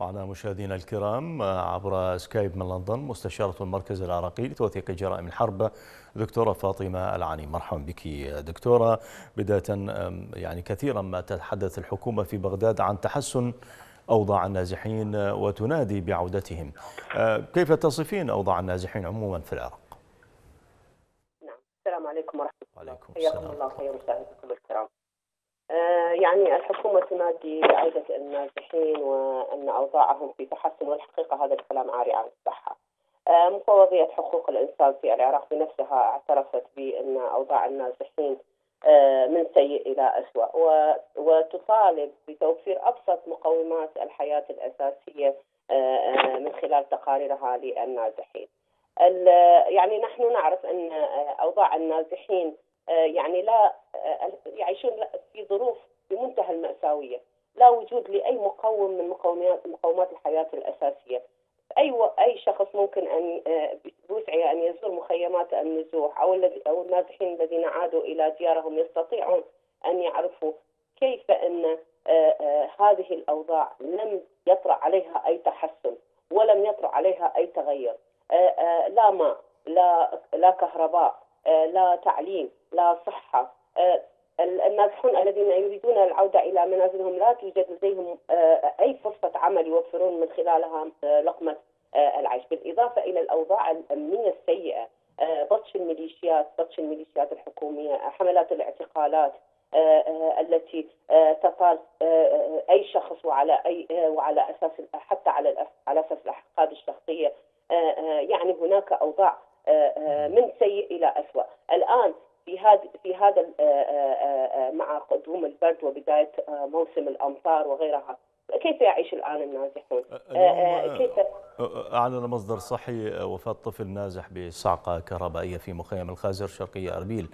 معنا مشاهدينا الكرام عبر سكايب من لندن مستشارة المركز العراقي لتوثيق جرائم الحرب دكتورة فاطمة العاني. مرحبا بك دكتورة. بداية يعني كثيرا ما تتحدث الحكومة في بغداد عن تحسن أوضاع النازحين وتنادي بعودتهم. كيف تصفين أوضاع النازحين عموما في العراق؟ نعم السلام عليكم ورحمة الله. وعليكم السلام. الله خير مشاهديكم الكرام آه، يعني الحكومة تنادي بعودة النازحين وأن أوضاعهم في تحسن والحقيقة هذا الكلام عاري عن الصحة. آه، مفوضية حقوق الإنسان في العراق بنفسها اعترفت بأن أوضاع النازحين آه، من سيء إلى أسوأ. وتطالب بتوفير أبسط مقومات الحياة الأساسية من خلال تقاريرها للنازحين. يعني نحن نعرف أن أوضاع النازحين يعني لا يعيشون في ظروف بمنتهى المأساوية لا وجود لأي مقوم من مقومات مقومات الحياة الأساسية أي. أي شخص ممكن أن بوسعه أن يزور مخيمات النزوح أو الذي أو النازحين الذين عادوا إلى ديارهم يستطيعون أن يعرفوا كيف أن هذه الأوضاع لم يطرأ عليها أي تحسن ولم يطرأ عليها أي تغير لا ماء لا لا كهرباء لا تعليم لا صحة النازحون الذين يريدون العودة إلى منازلهم لا توجد لديهم أي فرصة عمل يوفرون من خلالها لقمة العيش. بالإضافة إلى الأوضاع الأمنية السيئة بطش الميليشيات بطش الميليشيات الحكومية حملات الاعتقالات التي تطال أي شخص وعلى أي وعلى أساس حتى على على أساس الأحقاد الشخصية يعني هناك أوضاع من سيء إلى اسوء الآن في هذا في هذا مع قدوم البرد وبداية موسم الأمطار وغيرها كيف يعيش الآن النازحون؟ كيف أعلن مصدر صحي وفاة طفل نازح بصعقه كهربائية في مخيم الخازر شرقيه أربيل.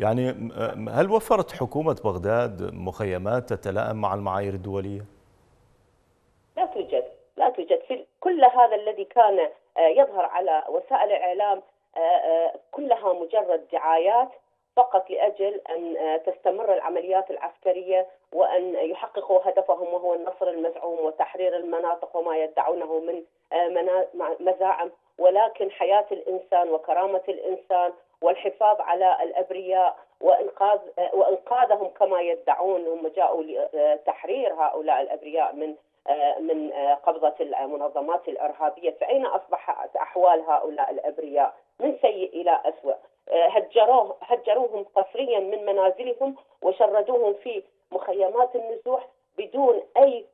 يعني هل وفرت حكومة بغداد مخيمات تتلائم مع المعايير الدولية؟ لا توجد، لا توجد في كل هذا الذي كان يظهر على وسائل الاعلام كلها مجرد دعايات فقط لأجل أن تستمر العمليات العسكرية وأن يحققوا هدفهم وهو النصر المزعوم وتحرير المناطق وما يدعونه من مزاعم. ولكن حياة الإنسان وكرامة الإنسان والحفاظ على الأبرياء وانقاذ وإنقاذهم كما يدعون هم جاءوا لتحرير هؤلاء الأبرياء من من قبضة المنظمات الإرهابية فأين أصبحت أحوال هؤلاء الأبرياء من سيء إلى اسوء هجروه هجروهم قسريا من منازلهم وشردوهم في مخيمات النزوح بدون أي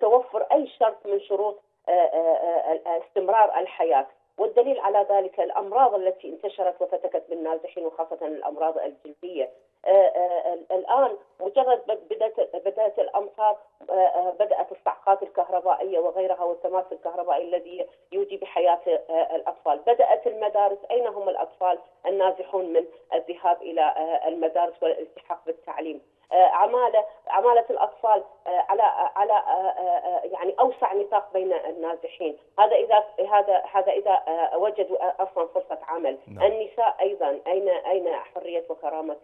توفر أي شرط من شروط استمرار الحياة. والدليل على ذلك الأمراض التي انتشرت وفتكت بالنازحين وخاصة الأمراض الجلدية. الآن مجرد بدات بدأت الأمطار بدأت الصعقات الكهربائية وغيرها والتماس الكهربائي الذي يودي بحياة الأطفال، بدأت المدارس أين هم الأطفال النازحون من الذهاب إلى المدارس والالتحاق بالتعليم؟ عماله عمالة الأطفال على على يعني أوسع نطاق بين النازحين، هذا اذا هذا هذا إذا وجدوا أصلا فرصة عمل، نعم. النساء أيضا اين أين حرية وكرامة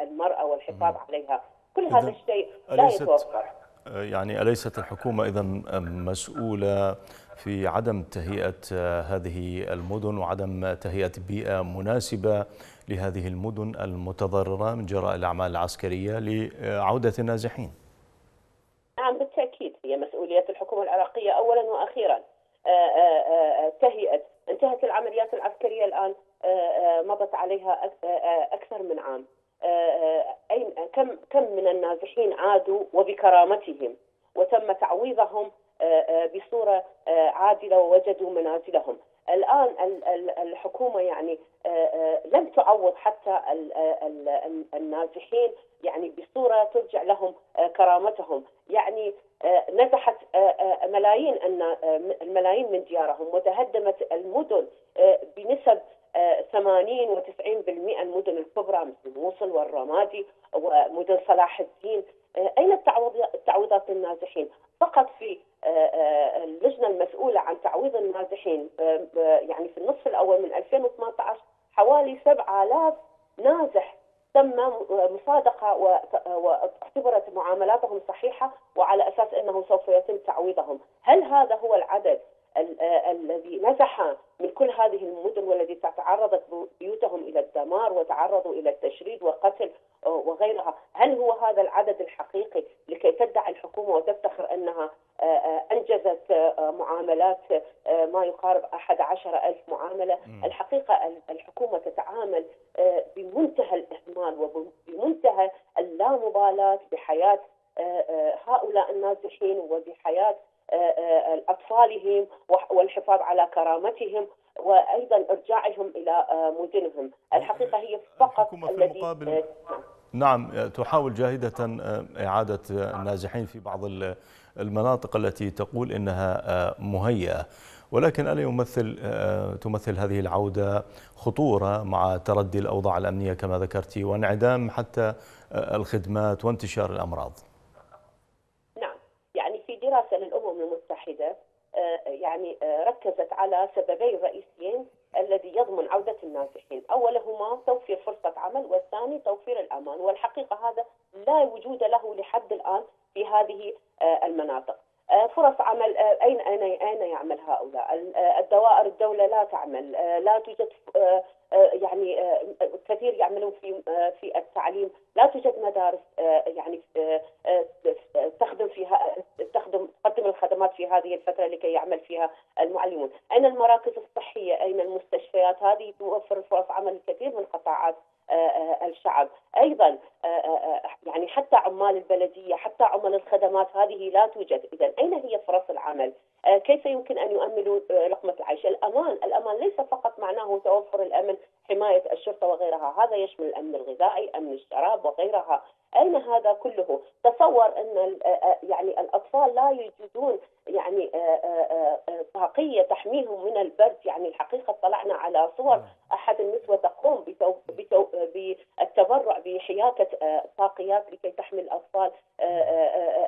المرأة والحفاظ عليها، كل هذا الشيء لا يتوفر. يعني أليست الحكومة إذا مسؤولة في عدم تهيئة هذه المدن وعدم تهيئة بيئة مناسبة لهذه المدن المتضررة من جراء الأعمال العسكرية لعودة النازحين. نعم بالتأكيد هي مسؤولية الحكومة العراقية أولا وأخيرا. تهيئة. انتهت العمليات العسكرية الآن مضت عليها أكثر من عام. كم كم من النازحين عادوا وبكرامتهم وتم تعويضهم بصورة عادلة ووجدوا منازلهم. الآن الحكومة يعني لم تعوض حتى النازحين يعني بصورة ترجع لهم كرامتهم. يعني نزحت ملايين الملايين من ديارهم وتهدمت المدن بنسب 80 و90% المدن الكبرى مثل الموصل والرمادي ومدن صلاح الدين أين التعويضات للنازحين؟ فقط في اللجنة المسؤولة عن تعويض النازحين يعني في النصف الأول من 2018 حوالي 7000 نازح تم مصادقة واعتبرت معاملاتهم صحيحة وعلى أساس أنه سوف يتم تعويضهم، هل هذا هو العدد الذي نزح من كل هذه المدن والذي تعرضت بيوتهم إلى الدمار وتعرضوا إلى التشريد وقتل وغيرها، هل هو هذا العدد الحقيقي لكي تدعي الحكومة وتفتخر أنها أنجزت معاملات ما يقارب 11 ألف معاملة، الحقيقة الحكومة تتعامل بمنتهى الاهمال وبمنتهى اللامبالاة بحياة هؤلاء النازحين وبحياة أطفالهم والحفاظ على كرامتهم وأيضا إرجاعهم إلى مدنهم، الحقيقة هي فقط الذي نعم تحاول جاهدة إعادة النازحين في بعض المناطق التي تقول إنها مهيئة. ولكن ألا يمثل تمثل هذه العودة خطورة مع تردي الأوضاع الأمنية كما ذكرت وانعدام حتى الخدمات وانتشار الأمراض نعم يعني في دراسة للأمم المتحدة يعني ركزت على سببين رئيسيين الذي يضمن عودة النازحين. أولهما توفير فرصة عمل والثاني توفير الأمان. والحقيقة هذا لا وجود له لحد الآن في هذه المناطق. فرص عمل اين اين أين يعمل هؤلاء؟ الدوائر الدولة لا تعمل، لا توجد يعني كثير يعملون في في التعليم، لا توجد مدارس يعني تخدم فيها تخدم تقدم الخدمات في هذه الفترة لكي يعمل فيها المعلمون، أين المراكز الصحية؟ أين المستشفيات؟ هذه توفر فرص عمل الكثير من قطاعات الشعب أيضا عمال البلدية حتى عمال الخدمات هذه لا توجد. اذا أين هي فرص العمل؟ كيف يمكن أن يؤمنوا لقمة العيش؟ الأمان الأمان ليس فقط معناه توفر الأمن حماية الشرطة وغيرها. هذا يشمل الأمن الغذائي أمن الشراب وغيرها. أين هذا كله؟ تصور أن يعني الأطفال لا يجدون يعني طاقية تحميهم من البرد. يعني الحقيقة طلعنا على صور أحد النسوه تقوم بالتبرع بحياكه طاقيات لكي تحمي الاطفال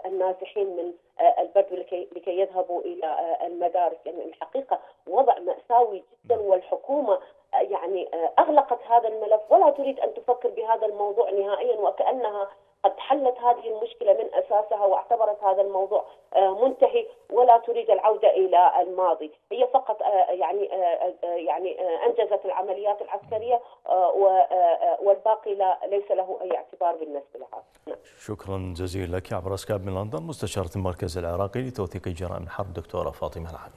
النازحين من البرد لكي يذهبوا إلى المدارس. يعني الحقيقة وضع مأساوي جدا والحكومة يعني أغلقت هذا الملف ولا تريد أن تفكر بهذا الموضوع نهائيا وكأنها قد حلت هذه المشكلة من أساسها واعتبرت هذا الموضوع منتهي ولا تريد العودة إلى الماضي، هي فقط يعني يعني أنجزت العمليات العسكرية والباقي لا ليس له أي اعتبار بالنسبة لها. نعم. شكرا جزيلا لك عبر سكاب من لندن مستشارة المركز العراقي لتوثيق جرائم الحرب دكتورة فاطمة العلي.